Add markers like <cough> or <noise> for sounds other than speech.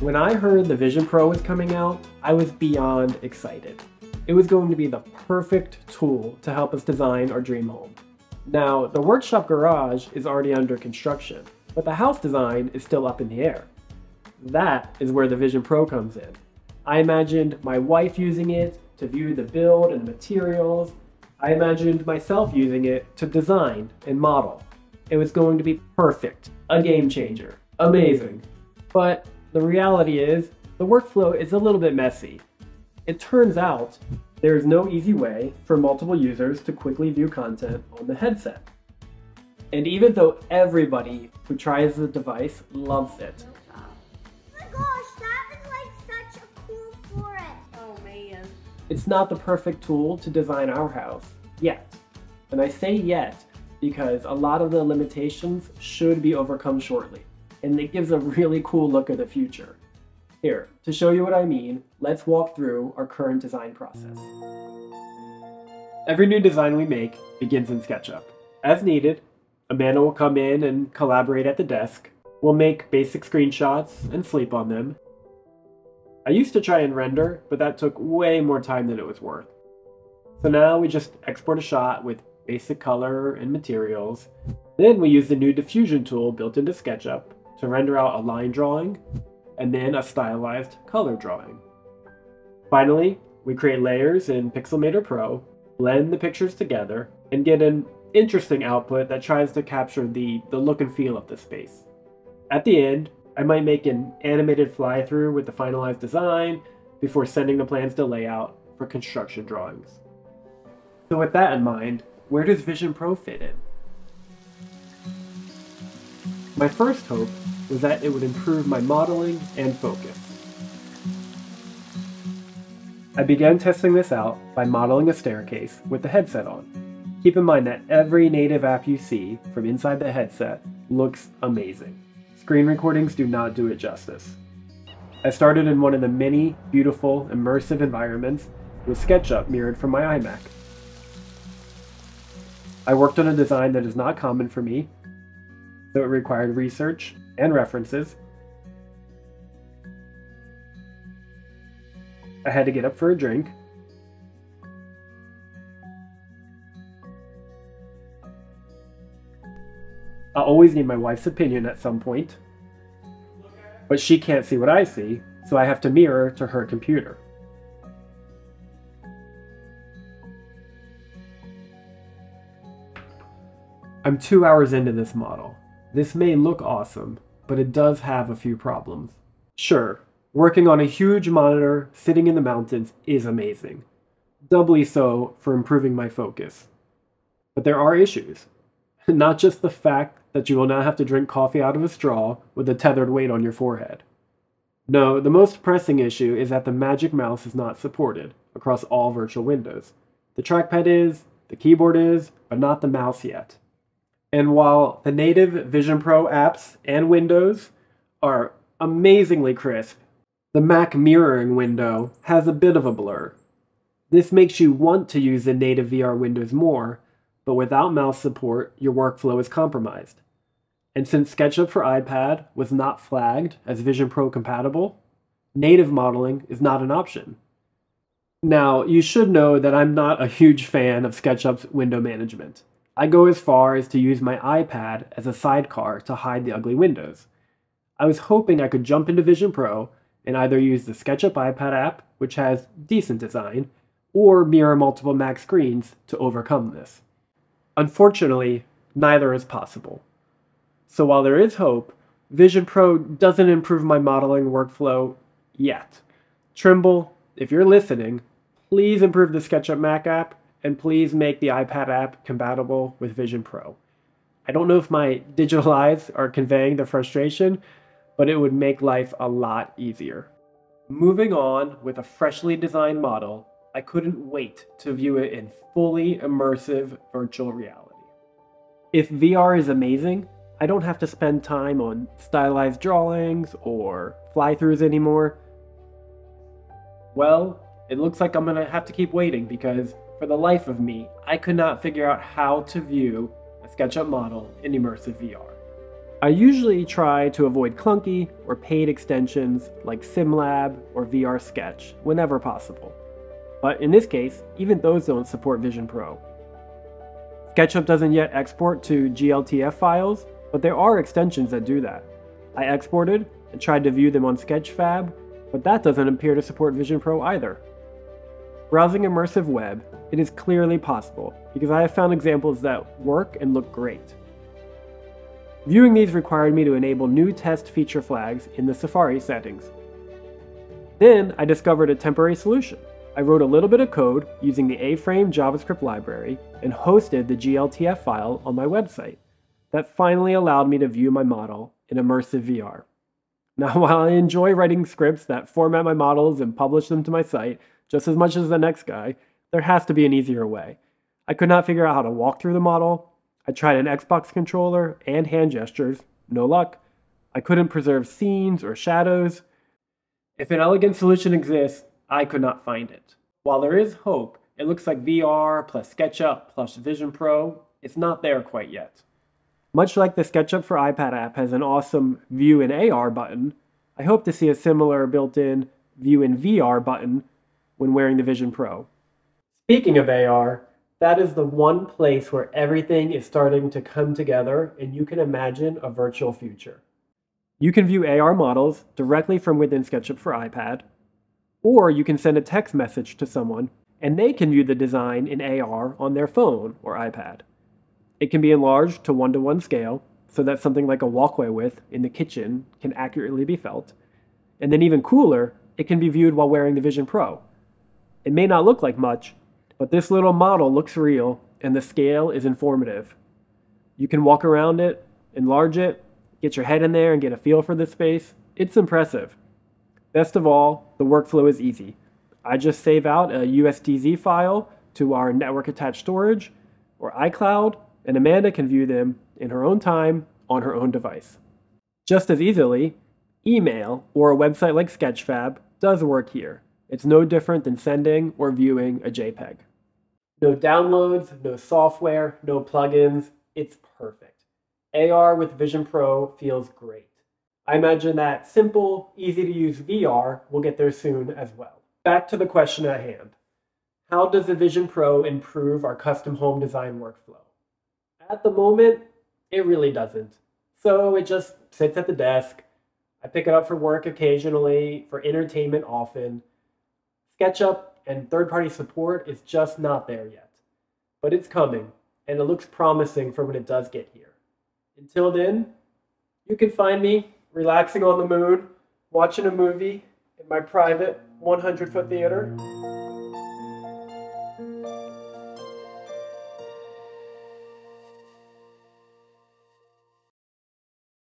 When I heard the Vision Pro was coming out, I was beyond excited. It was going to be the perfect tool to help us design our dream home. Now, the workshop garage is already under construction, but the house design is still up in the air. That is where the Vision Pro comes in. I imagined my wife using it to view the build and the materials. I imagined myself using it to design and model. It was going to be perfect, a game changer, amazing. But the reality is, the workflow is a little bit messy. It turns out there is no easy way for multiple users to quickly view content on the headset. And even though everybody who tries the device loves it, Oh my gosh, that is like such a cool forest. Oh man. it's not the perfect tool to design our house yet. And I say yet because a lot of the limitations should be overcome shortly, and it gives a really cool look of the future. Here, to show you what I mean, let's walk through our current design process. Every new design we make begins in SketchUp. As needed, Amanda will come in and collaborate at the desk. We'll make basic screenshots and sleep on them. I used to try and render, but that took way more time than it was worth. So now we just export a shot with basic color and materials. Then we use the new diffusion tool built into SketchUp to render out a line drawing and then a stylized color drawing. Finally, we create layers in Pixelmator Pro, blend the pictures together, and get an interesting output that tries to capture the, the look and feel of the space. At the end, I might make an animated fly through with the finalized design before sending the plans to layout for construction drawings. So with that in mind, where does Vision Pro fit in? My first hope was that it would improve my modeling and focus. I began testing this out by modeling a staircase with the headset on. Keep in mind that every native app you see from inside the headset looks amazing. Screen recordings do not do it justice. I started in one of the many beautiful, immersive environments with SketchUp mirrored from my iMac. I worked on a design that is not common for me, so it required research and references. I had to get up for a drink. I'll always need my wife's opinion at some point. But she can't see what I see, so I have to mirror to her computer. I'm two hours into this model. This may look awesome, but it does have a few problems. Sure, working on a huge monitor sitting in the mountains is amazing. Doubly so for improving my focus. But there are issues. <laughs> Not just the fact that you will now have to drink coffee out of a straw with a tethered weight on your forehead. No, the most pressing issue is that the Magic Mouse is not supported across all virtual windows. The trackpad is, the keyboard is, but not the mouse yet. And while the native Vision Pro apps and windows are amazingly crisp, the Mac mirroring window has a bit of a blur. This makes you want to use the native VR windows more, but without mouse support, your workflow is compromised. And since SketchUp for iPad was not flagged as Vision Pro compatible, native modeling is not an option. Now, you should know that I'm not a huge fan of SketchUp's window management. I go as far as to use my iPad as a sidecar to hide the ugly windows. I was hoping I could jump into Vision Pro and either use the SketchUp iPad app, which has decent design, or mirror multiple Mac screens to overcome this. Unfortunately, neither is possible. So while there is hope, Vision Pro doesn't improve my modeling workflow yet. Trimble, if you're listening, please improve the SketchUp Mac app and please make the iPad app compatible with Vision Pro. I don't know if my digital <laughs> eyes are conveying the frustration, but it would make life a lot easier. Moving on with a freshly designed model, I couldn't wait to view it in fully immersive virtual reality. If VR is amazing, I don't have to spend time on stylized drawings or fly throughs anymore. Well, it looks like I'm gonna have to keep waiting because, for the life of me, I could not figure out how to view a SketchUp model in immersive VR. I usually try to avoid clunky or paid extensions like SimLab or VR Sketch whenever possible. But in this case, even those don't support Vision Pro. SketchUp doesn't yet export to GLTF files, but there are extensions that do that. I exported and tried to view them on Sketchfab, but that doesn't appear to support Vision Pro either. Browsing Immersive Web, it is clearly possible because I have found examples that work and look great. Viewing these required me to enable new test feature flags in the Safari settings. Then I discovered a temporary solution. I wrote a little bit of code using the A-Frame JavaScript library and hosted the GLTF file on my website. That finally allowed me to view my model in immersive VR. <laughs> Now, while I enjoy writing scripts that format my models and publish them to my site just as much as the next guy, there has to be an easier way. I could not figure out how to walk through the model. I tried an Xbox controller and hand gestures, no luck. I couldn't preserve scenes or shadows. If an elegant solution exists, I could not find it. While there is hope, it looks like VR plus SketchUp plus Vision Pro is not there quite yet. Much like the SketchUp for iPad app has an awesome View in AR button, I hope to see a similar built-in View in VR button when wearing the Vision Pro. Speaking of AR, that is the one place where everything is starting to come together and you can imagine a virtual future. You can view AR models directly from within SketchUp for iPad, or you can send a text message to someone and they can view the design in AR on their phone or iPad. It can be enlarged to one to one scale so that something like a walkway width in the kitchen can accurately be felt. And then, even cooler, it can be viewed while wearing the Vision Pro. It may not look like much, but this little model looks real and the scale is informative. You can walk around it, enlarge it, get your head in there and get a feel for the space. It's impressive. Best of all, the workflow is easy. I just save out a USDZ file to our network attached storage or iCloud, and Amanda can view them in her own time on her own device. Just as easily, email or a website like Sketchfab does work here. It's no different than sending or viewing a JPEG. No downloads, no software, no plugins. It's perfect. AR with Vision Pro feels great. I imagine that simple, easy to use VR will get there soon as well. Back to the question at hand. How does the Vision Pro improve our custom home design workflow? At the moment, it really doesn't. So it just sits at the desk. I pick it up for work occasionally, for entertainment often. SketchUp and third-party support is just not there yet. But it's coming, and it looks promising for when it does get here. Until then, you can find me relaxing on the moon, watching a movie in my private 100 foot theater.